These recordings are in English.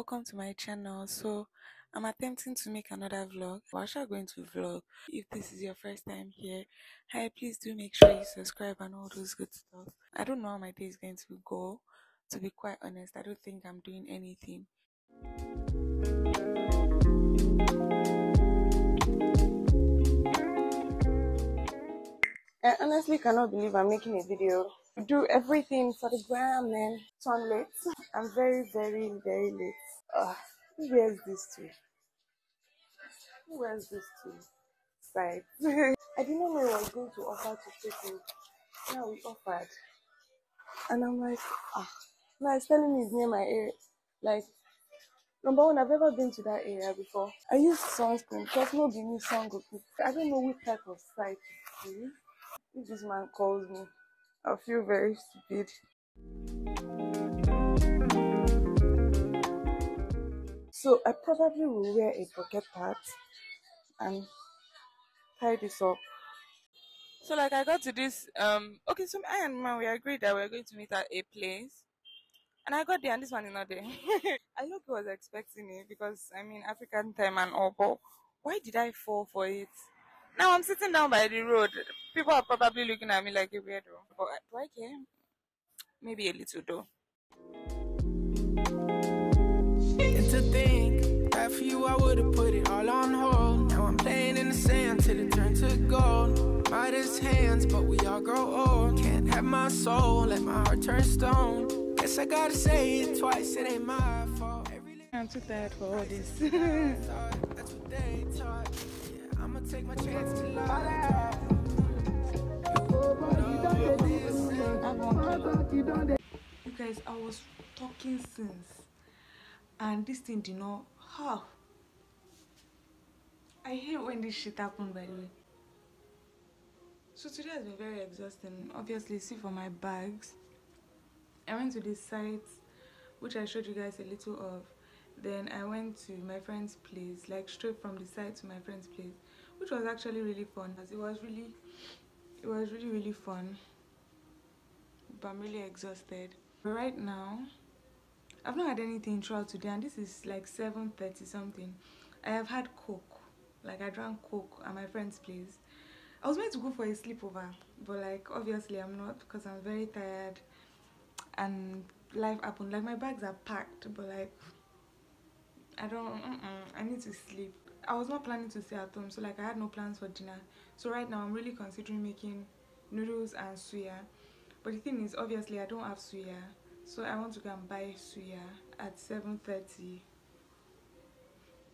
welcome to my channel so i'm attempting to make another vlog we're actually going to vlog if this is your first time here hi please do make sure you subscribe and all those good stuff i don't know how my day is going to go to be quite honest i don't think i'm doing anything I honestly cannot believe I'm making a video. Do everything for the gram, man. So I'm late. I'm very, very, very late. Uh, who wears this to? Who wears this to? Side. I didn't know I was going to offer to take me. Now we offered. And I'm like, ah. Now it's telling me it's near my area. Like, number one, I've never been to that area before. I use sunscreen because no be go quick. I don't know which type of site to use. If this man calls me, I'll feel very stupid. So I probably will wear a pocket hat and tie this up. So like I got to this um okay, so I and man we agreed that we are going to meet at a place. And I got there and this one is not there. I he was expecting it because I mean African time and all, but why did I fall for it? Now I'm sitting down by the road. People are probably looking at me like a weirdo. But do I care? Maybe a little though. And to think that for you I would have put it all on hold. Now I'm playing in the sand till it turns to gold. Midas hands, but we all grow old. Can't have my soul, let my heart turn stone. Guess I gotta say it twice, it ain't my fault. Every I'm too tired for all this. that's what they taught. Yeah, I'ma take my chance to love. You guys, I was talking since, and this thing did not. How? I hate when this shit happen. By the way. So today has been very exhausting. Obviously, see for my bags. I went to this site, which I showed you guys a little of. Then I went to my friend's place, like straight from the site to my friend's place, which was actually really fun. As it was really, it was really really fun. But I'm really exhausted. But right now, I've not had anything throughout today, and this is like 7:30 something. I have had coke, like I drank coke at my friend's place. I was meant to go for a sleepover, but like obviously I'm not because I'm very tired and life happened. Like my bags are packed, but like I don't. Mm-mm, I need to sleep. I was not planning to stay at home, so like I had no plans for dinner. So right now I'm really considering making noodles and suya. But the thing is, obviously I don't have suya, so I want to go and buy suya at 7:30.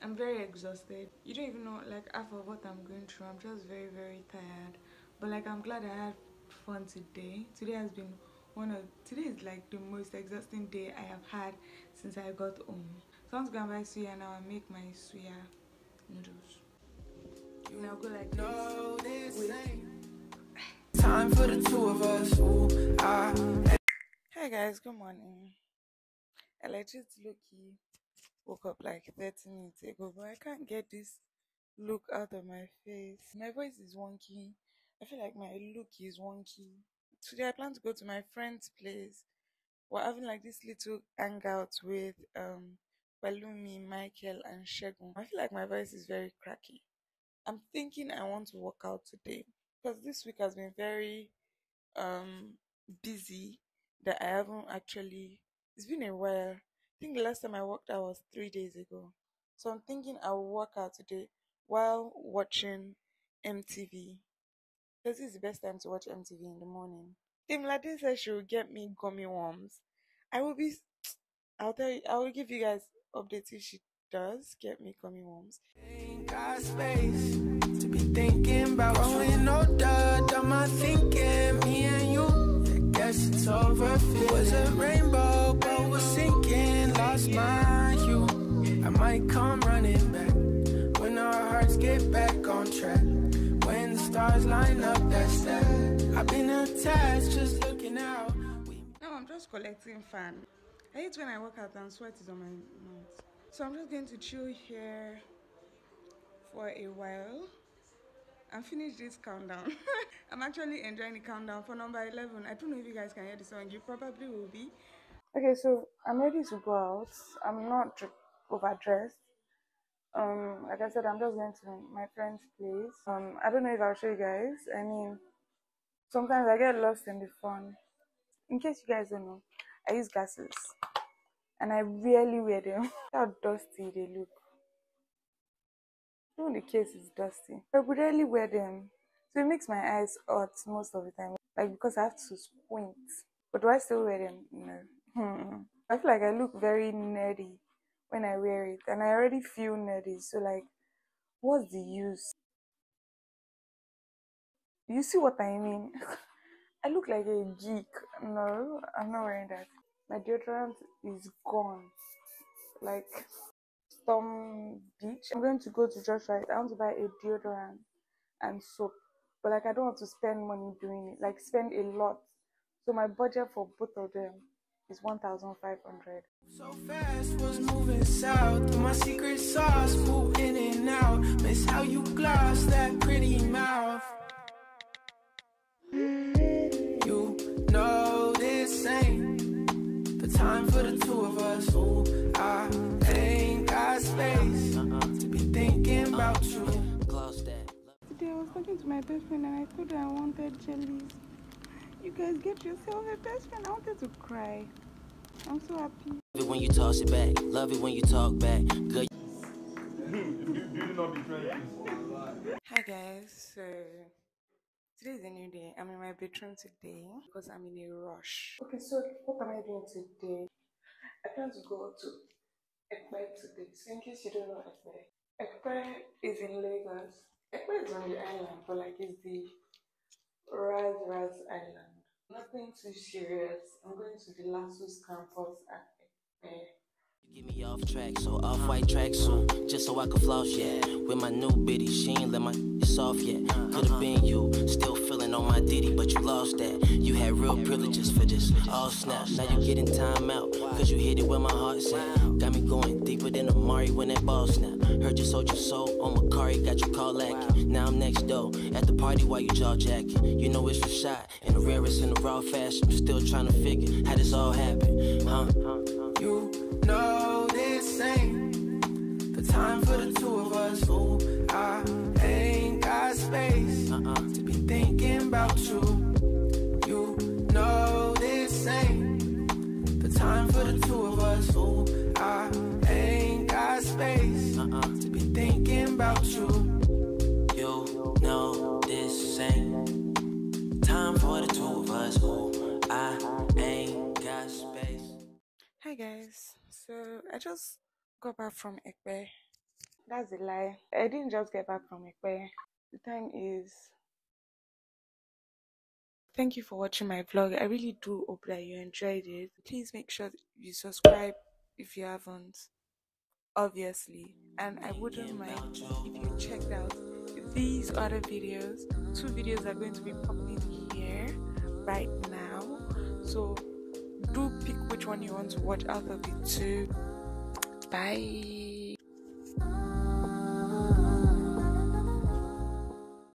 I'm very exhausted. You don't even know like half of what I'm going through. I'm just very very tired. But like I'm glad I had fun today. Today has been one of today is like the most exhausting day I have had since I got home. So I want to go and buy suya now and make my suya noodles. you Now go like this. this time for the two of us. Ooh, I Hi guys, good morning. I legit Loki woke up like 30 minutes ago, but I can't get this look out of my face. My voice is wonky. I feel like my look is wonky. Today I plan to go to my friend's place. We're having like this little hangout with um Balumi, Michael, and Shegun. I feel like my voice is very cracky. I'm thinking I want to work out today because this week has been very um busy that I haven't actually it's been a while. I think the last time I worked out was three days ago. So I'm thinking I will work out today while watching MTV. This is the best time to watch MTV in the morning. Tim Ladin said she will get me gummy worms. I will be I'll tell you I will give you guys updates if she does get me gummy worms. ain't got space to be thinking about growing older. Done my thinking, It was a rainbow, but was sinking. Lost my you. I might come running back when our hearts get back on track. When the stars line up, that's that. I've been attached, just looking out. Now I'm just collecting fan. I hate when I work out and sweat is on my mouth. So I'm just going to chill here for a while and finish this countdown. I'm actually enjoying the countdown for number 11. I don't know if you guys can hear the song. You probably will be. Okay, so I'm ready to go out. I'm not dr- overdressed. Um, like I said, I'm just going to my friend's place. Um, I don't know if I'll show you guys. I mean, sometimes I get lost in the fun. In case you guys don't know, I use glasses, and I rarely wear them. How dusty they look. Even the case is dusty. I rarely wear them, so it makes my eyes hurt most of the time. Like because I have to squint. But do I still wear them? No. Hmm. I feel like I look very nerdy when I wear it, and I already feel nerdy. So like, what's the use? You see what I mean? I look like a geek. No, I'm not wearing that. My deodorant is gone. Like Storm Beach. I'm going to go to Right. I want to buy a deodorant and soap. But like I don't want to spend money doing it. Like spend a lot. So my budget for both of them is one thousand five hundred. So fast was moving south. My secret sauce in and out. Today I was talking to my best friend and I told her I wanted jellies. You guys get yourself a best friend. I wanted to cry. I'm so happy. Love it when you toss it back. Love it when you talk back. Good. Hi guys, so today is a new day. I'm in my bedroom today because I'm in a rush. Okay, so what am I doing today? I plan to go to Epe today. So in case you don't know Epe, Epe is in Lagos. Is on the island, but like it's the Raz Raz Island. Nothing too serious. I'm going to the LASU campus at Epe. Get me off track, so off white track soon, just so I can floss, yeah. With my new biddy, she ain't let my off yet. Could've uh-huh. been you, still feeling on my ditty, but you lost that. You had real privileges for this, all snap. Now you getting time out, cause you hit it where my heart's at. Got me going deeper than Amari when that ball snap. Heard you sold your soul on Macari, got you call lacking. Now I'm next door, at the party while you jaw jacking. You know it's a shot, and the rarest in the raw fashion. Still trying to figure how this all happened, huh? You Uh, be thinking about you. You know this ain't time for the two of us. Ooh, I ain't got space. Hi guys, so I just got back from Epe. That's a lie. I didn't just get back from Epe. The time is. Thank you for watching my vlog. I really do hope that you enjoyed it. Please make sure you subscribe if you haven't, obviously. And I wouldn't mind if you checked out these other videos. Two videos are going to be popping here right now. So do pick which one you want to watch out of the two. Bye.